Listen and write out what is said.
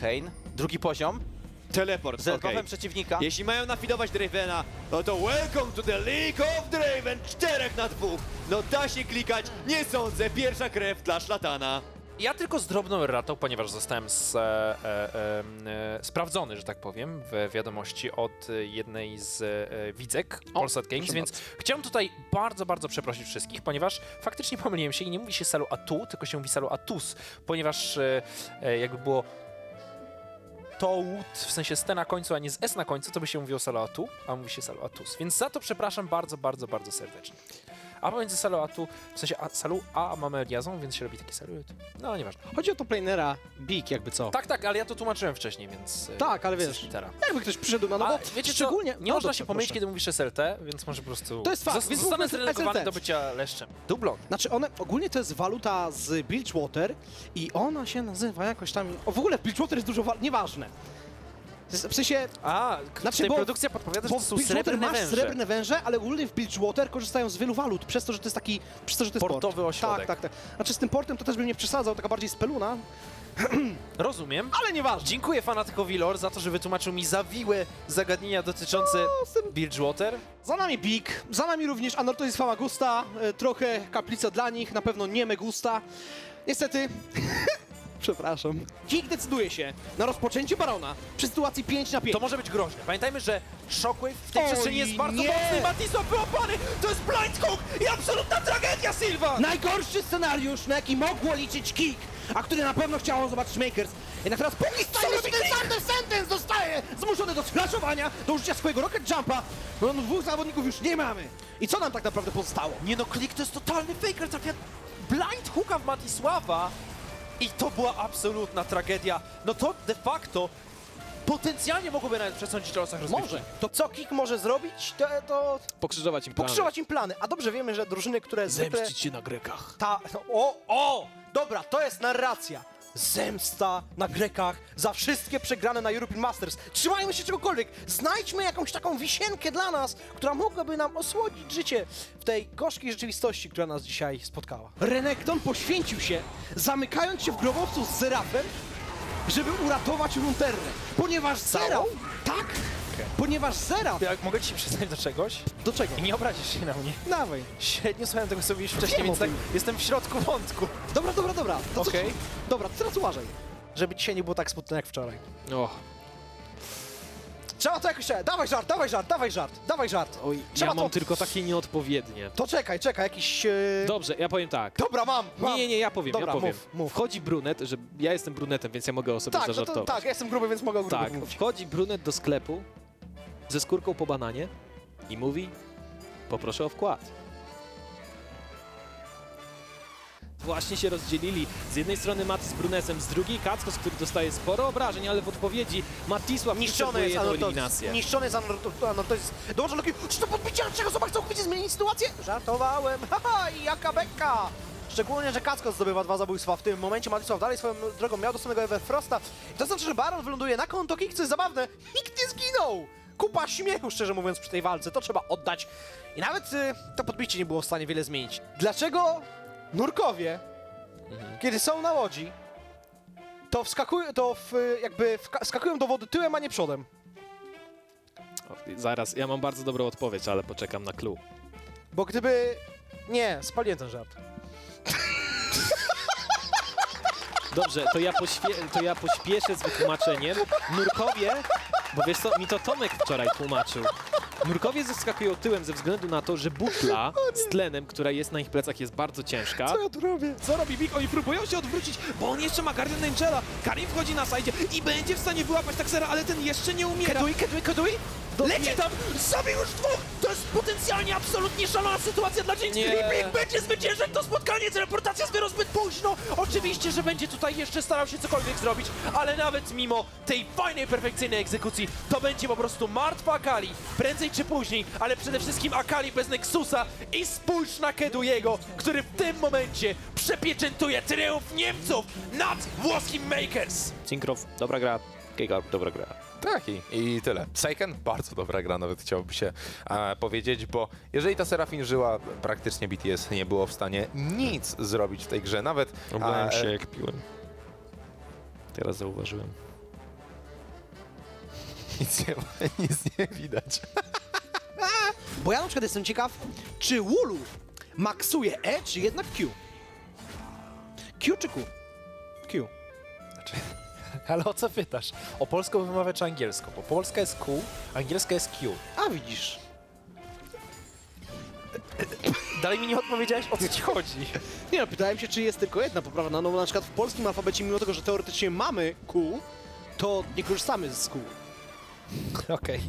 Chain, drugi poziom, Teleport, z okej. przeciwnika. Jeśli mają nafidować Dravena, no to welcome to the League of Draven, czterech na dwóch. No da się klikać, nie sądzę, pierwsza krew dla szlatana. Ja tylko z drobną erratą, ponieważ zostałem z, e, e, e, sprawdzony, że tak powiem, w wiadomości od jednej z e, widzek Polsat Games, więc chciałem tutaj bardzo, bardzo przeprosić wszystkich, ponieważ faktycznie pomyliłem się i nie mówi się Salu Atu, tylko się mówi Salu Atus, ponieważ e, e, jakby było Tołut, w sensie T na końcu, a nie z S na końcu, to by się mówiło Salu Atu, a mówi się Salu Atus. Więc za to przepraszam bardzo, bardzo, bardzo serdecznie. A pomiędzy Salu Atu, w sensie a, Salu A mamy Eliazą, więc się robi taki Salut. No, nieważne. Chodzi o to planera Big, jakby co. Tak, tak, ale ja to tłumaczyłem wcześniej, więc... e, Tak, ale wiesz, Litera. Jakby ktoś przyszedł na nowo, A wiecie szczególnie... co, nie no można dobrze, się pomylić, kiedy mówisz SLT, więc może po prostu... To jest fakt, więc Zostanę zrelegowany do bycia leszczem. Dublon. Znaczy one, ogólnie to jest waluta z Bilgewater i ona się nazywa jakoś tam... O, w ogóle Bilgewater jest dużo. Nieważne. W sensie, A, Znaczy, tutaj bo- produkcja podpowiada, że to są srebrne masz węże. srebrne węże, ale ogólnie w Bilgewater korzystają z wielu walut, przez to, że to jest taki... Przez to, że to jest Portowy port. ośrodek. Tak, tak, tak. Znaczy z tym portem to też bym nie przesadzał, taka bardziej speluna, Rozumiem. ale nieważne. Dziękuję fanatykowi Lore za to, że wytłumaczył mi zawiłe zagadnienia dotyczące No, Bilgewater. Za nami Big, za nami również Anortosis Famagusta, e, trochę kaplica dla nich, na pewno nie Megusta. Niestety, przepraszam, Big decyduje się na rozpoczęcie Barona przy sytuacji 5 na 5. To może być groźne. Pamiętajmy, że Shockwave w tej Oj, przestrzeni jest bardzo nie! mocny. Matisław wyłapany! To jest blind hook i absolutna tragedia, Silva! Najgorszy scenariusz, na jaki mogło liczyć Kick, a który na pewno chciało zobaczyć Makers. Jednak teraz póki stajesz ten Thunder Sentence zostaje zmuszony do sflashowania, do użycia swojego Rocket Jumpa, bo no, dwóch zawodników już nie mamy. I co nam tak naprawdę pozostało? Nie no, klik to jest totalny faker, trafia blind hooka w Matisława i to była absolutna tragedia. No to de facto potencjalnie mogłoby nawet przesądzić o losach rozgrywki. Może. To co Kick może zrobić, to, to Pokrzyżować im plany. pokrzyżować im plany. A dobrze wiemy, że drużyny, które zwykle... Zemścić się na Grekach. Ta... O, o! Dobra, to jest narracja. Zemsta na Grekach za wszystkie przegrane na European Masters. Trzymajmy się czegokolwiek. Znajdźmy jakąś taką wisienkę dla nas, która mogłaby nam osłodzić życie w tej gorzkiej rzeczywistości, która nas dzisiaj spotkała. Renekton poświęcił się, zamykając się w grobowcu z Serafem, żeby uratować Runterrę. Ponieważ Seraf... Tak! Ponieważ Seraf... Jak mogę ci się przyznać do czegoś? Do czego? I nie obrazisz się na mnie. Dawaj. Średnio słuchałem tego sobie już wcześniej, Wiem więc tak jestem w środku wątku. Dobra, dobra, dobra. To co- Okej. Dobra, to teraz uważaj. Żeby dzisiaj nie było tak smutno jak wczoraj. O, Trzeba to jakoś... Dawaj żart, dawaj żart, dawaj żart, dawaj żart. oj, Trzeba ja mam to- tylko takie nieodpowiednie. To czekaj, czekaj, jakiś... E... Dobrze, ja powiem tak. Dobra, mam, mam. Nie, nie, nie, ja powiem, Dobra, ja powiem. mów, mów. Wchodzi brunet, że ja jestem brunetem, więc ja mogę o sobie Tak, no to, zażartować. tak, ja jestem gruby, więc mogę o Tak, mówić. wchodzi brunet do sklepu ze skórką po bananie i mówi poproszę o wkład. Właśnie się rozdzielili. Z jednej strony Matis z Brunesem, z drugiej Kackos, który dostaje sporo obrażeń, ale w odpowiedzi Matisław Niszczony jest jedną eliminację. Niszczony jest Anorto- Anortosis. Dołącza Loki. Czy to podbicie, czego zobacz, całkowicie zmienić sytuację? Żartowałem. Haha, i jaka beka. Szczególnie, że Kackos zdobywa dwa zabójstwa. W tym momencie Matisław dalej swoją drogą miał dostępnego Everfrosta. I to znaczy, że Baron wyląduje na konto Kick, co jest zabawne. Nikt nie zginął. Kupa śmiechu, szczerze mówiąc, przy tej walce. To trzeba oddać. I nawet y, to podbicie nie było w stanie wiele zmienić. Dlaczego Nurkowie, kiedy są na łodzi, to wskakują, to w, jakby wka- skakują do wody tyłem, a nie przodem? O, Zaraz, ja mam bardzo dobrą odpowiedź, ale poczekam na clue. Bo gdyby... Nie, spaliłem ten żart. Dobrze, to ja, to ja pośpieszę z wytłumaczeniem. Nurkowie, bo wiesz co, mi to Tomek wczoraj tłumaczył. Nurkowie zeskakują tyłem ze względu na to, że butla z tlenem, która jest na ich plecach, jest bardzo ciężka. ja tu robię? Co robi Big? Oni próbują się odwrócić, bo on jeszcze ma Guardian Angela. Karim wchodzi na sajdzie i będzie w stanie wyłapać Taxera, ale ten jeszcze nie umiera. Keduj, keduj, keduj! Leci tam! Zabił już dwóch! To jest potencjalnie absolutnie szalona sytuacja dla. I Big będzie zwyciężać to spotkanie. Teleportacja zbiorą zbyt późno. Oczywiście, że będzie tutaj jeszcze starał się cokolwiek zrobić, ale nawet mimo tej fajnej, perfekcyjnej egzekucji, to będzie po prostu martwa Akali, prędzej czy później, ale przede wszystkim Akali bez Nexusa i spójrz na Keduyego, który w tym momencie przepieczętuje triumf Niemców nad włoskim Makers. Cinkrow, dobra gra. Giga, dobra gra. Tak i, i tyle. Seiken, bardzo dobra gra, nawet chciałoby się e, powiedzieć, bo jeżeli ta Serafin żyła, praktycznie BTS nie było w stanie nic zrobić w tej grze, nawet... Oblałem e, się jak piłem. Teraz zauważyłem. Nic nie nic nie widać. Bo ja na przykład jestem ciekaw, czy Wulu maksuje E, czy jednak Q? Q czy Q? Q. Ale o co pytasz? O polską wymowę czy angielską? Bo polska jest Q, angielska jest Q. A widzisz. Dalej mi nie odpowiedziałeś, o co ci chodzi. Nie no, pytałem się, czy jest tylko jedna poprawna, no bo na przykład w polskim alfabecie, mimo tego, że teoretycznie mamy Q, to nie korzystamy z Q. Okej.